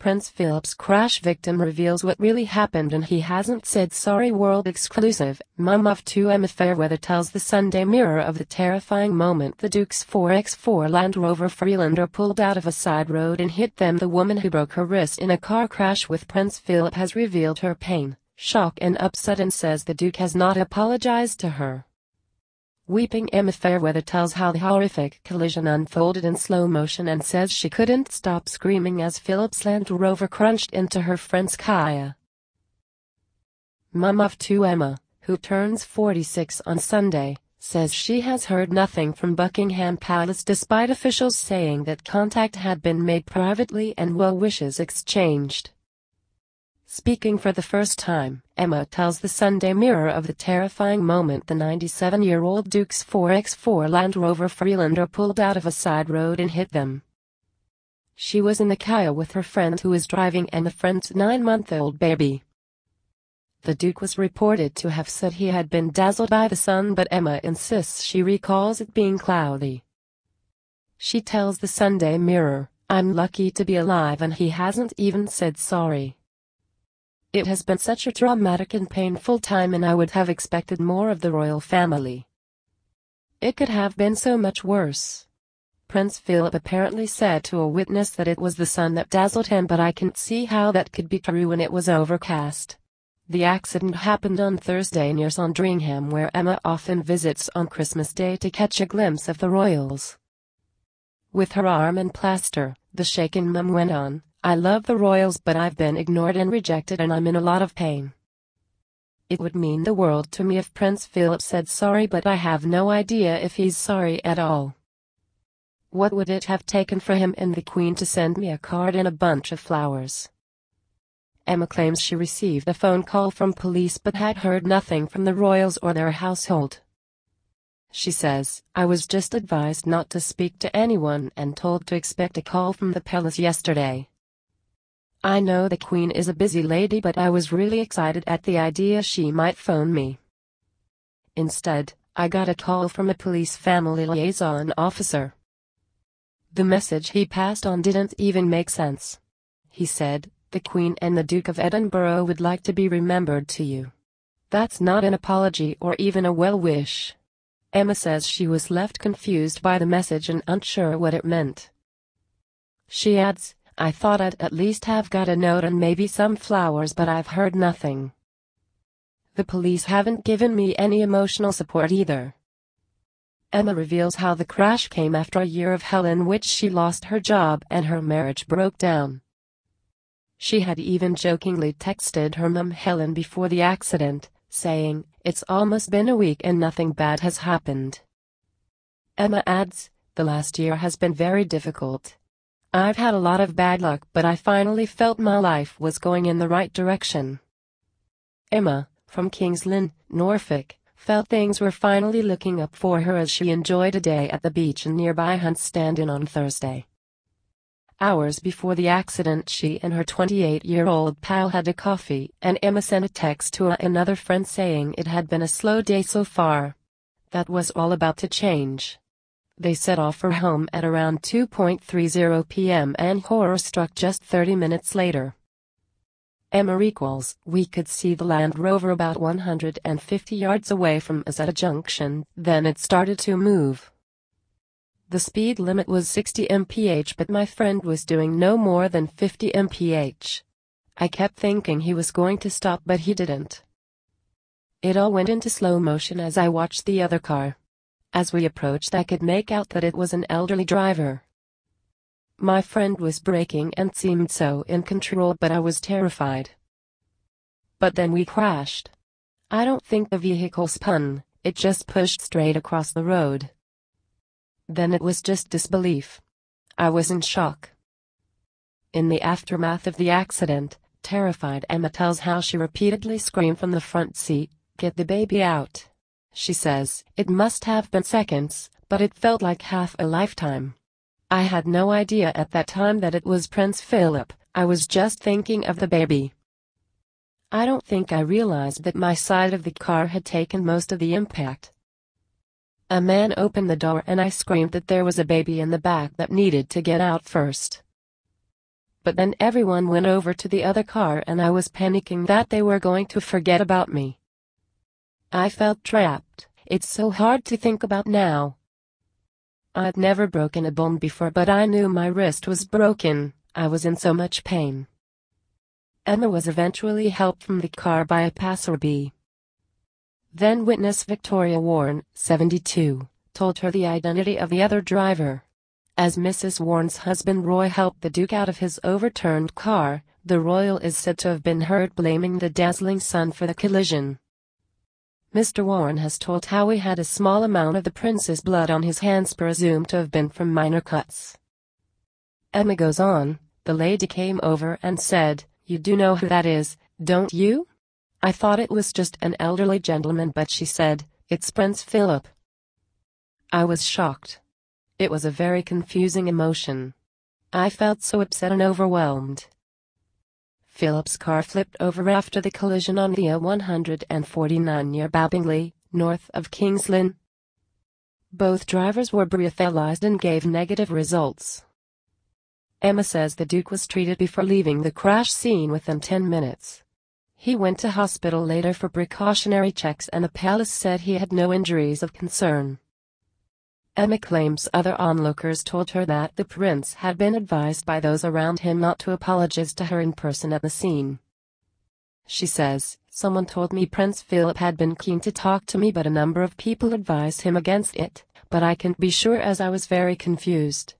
Prince Philip's crash victim reveals what really happened and he hasn't said sorry world exclusive. Mum of two Emma Fairweather tells the Sunday Mirror of the terrifying moment the Duke's 4x4 Land Rover Freelander pulled out of a side road and hit them. The woman who broke her wrist in a car crash with Prince Philip has revealed her pain, shock and upset and says the Duke has not apologized to her. Weeping Emma Fairweather tells how the horrific collision unfolded in slow motion and says she couldn't stop screaming as Philip's Land Rover crunched into her friend's Kia. Mum of two Emma, who turns 46 on Sunday, says she has heard nothing from Buckingham Palace despite officials saying that contact had been made privately and well wishes exchanged. Speaking for the first time, Emma tells the Sunday Mirror of the terrifying moment the 97-year-old Duke's 4x4 Land Rover Freelander pulled out of a side road and hit them. She was in the Kia with her friend who was driving and the friend's nine-month-old baby. The Duke was reported to have said he had been dazzled by the sun but Emma insists she recalls it being cloudy. She tells the Sunday Mirror, I'm lucky to be alive and he hasn't even said sorry. It has been such a traumatic and painful time and I would have expected more of the royal family. It could have been so much worse. Prince Philip apparently said to a witness that it was the sun that dazzled him but I can't see how that could be true when it was overcast. The accident happened on Thursday near Sandringham where Emma often visits on Christmas Day to catch a glimpse of the royals. With her arm in plaster, the shaken mum went on, I love the Royals but I've been ignored and rejected and I'm in a lot of pain. It would mean the world to me if Prince Philip said sorry but I have no idea if he's sorry at all. What would it have taken for him and the Queen to send me a card and a bunch of flowers? Emma claims she received a phone call from police but had heard nothing from the Royals or their household. She says, I was just advised not to speak to anyone and told to expect a call from the palace yesterday. I know the Queen is a busy lady but I was really excited at the idea she might phone me. Instead, I got a call from a police family liaison officer. The message he passed on didn't even make sense. He said, the Queen and the Duke of Edinburgh would like to be remembered to you. That's not an apology or even a well wish. Emma says she was left confused by the message and unsure what it meant. She adds, I thought I'd at least have got a note and maybe some flowers but I've heard nothing. The police haven't given me any emotional support either. Emma reveals how the crash came after a year of hell in which she lost her job and her marriage broke down. She had even jokingly texted her mum Helen before the accident, saying, It's almost been a week and nothing bad has happened. Emma adds, The last year has been very difficult. I've had a lot of bad luck but I finally felt my life was going in the right direction. Emma, from King's Lynn, Norfolk, felt things were finally looking up for her as she enjoyed a day at the beach in nearby Hunstanton on Thursday. Hours before the accident she and her 28-year-old pal had a coffee and Emma sent a text to another friend saying it had been a slow day so far. That was all about to change. They set off for home at around 2.30 p.m. and horror struck just 30 minutes later. Emma recalls, we could see the Land Rover about 150 yards away from us at a junction, then it started to move. The speed limit was 60 mph but my friend was doing no more than 50 mph. I kept thinking he was going to stop but he didn't. It all went into slow motion as I watched the other car. As we approached I could make out that it was an elderly driver. My friend was braking and seemed so in control but I was terrified. But then we crashed. I don't think the vehicle spun, it just pushed straight across the road. Then it was just disbelief. I was in shock. In the aftermath of the accident, terrified Emma tells how she repeatedly screamed from the front seat, get the baby out. She says, it must have been seconds, but it felt like half a lifetime. I had no idea at that time that it was Prince Philip, I was just thinking of the baby. I don't think I realized that my side of the car had taken most of the impact. A man opened the door and I screamed that there was a baby in the back that needed to get out first. but then everyone went over to the other car and I was panicking that they were going to forget about me. I felt trapped, it's so hard to think about now. I'd never broken a bone before but I knew my wrist was broken, I was in so much pain. Emma was eventually helped from the car by a passerby. Then witness Victoria Warren, 72, told her the identity of the other driver. As Mrs. Warren's husband Roy helped the Duke out of his overturned car, the royal is said to have been heard blaming the dazzling sun for the collision. Mr. Warren has told how he had a small amount of the prince's blood on his hands presumed to have been from minor cuts. Emma goes on, the lady came over and said, You do know who that is, don't you? I thought it was just an elderly gentleman but she said, it's Prince Philip. I was shocked. It was a very confusing emotion. I felt so upset and overwhelmed. Philip's car flipped over after the collision on the A149 near Babingley, north of King's Lynn. Both drivers were breathalyzed and gave negative results. Emma says the Duke was treated before leaving the crash scene within 10 minutes. He went to hospital later for precautionary checks and the palace said he had no injuries of concern. Emma claims other onlookers told her that the prince had been advised by those around him not to apologize to her in person at the scene. She says, Someone told me Prince Philip had been keen to talk to me but a number of people advised him against it, but I can't be sure as I was very confused.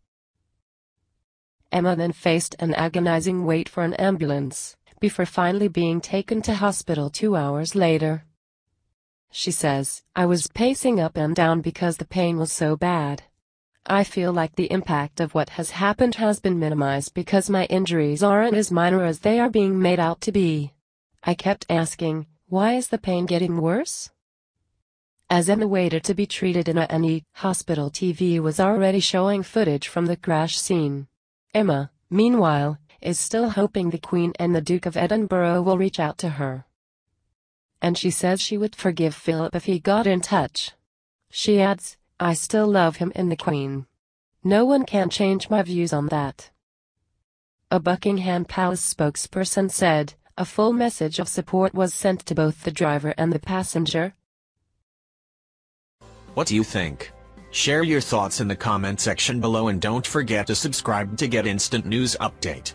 Emma then faced an agonizing wait for an ambulance before finally being taken to hospital two hours later. She says, I was pacing up and down because the pain was so bad. I feel like the impact of what has happened has been minimized because my injuries aren't as minor as they are being made out to be. I kept asking, why is the pain getting worse? As Emma waited to be treated in A&E, hospital TV was already showing footage from the crash scene. Emma, meanwhile, is still hoping the Queen and the Duke of Edinburgh will reach out to her. And she says she would forgive Philip if he got in touch. She adds, I still love him and the Queen. No one can change my views on that. A Buckingham Palace spokesperson said, a full message of support was sent to both the driver and the passenger. What do you think? Share your thoughts in the comment section below and don't forget to subscribe to get instant news update.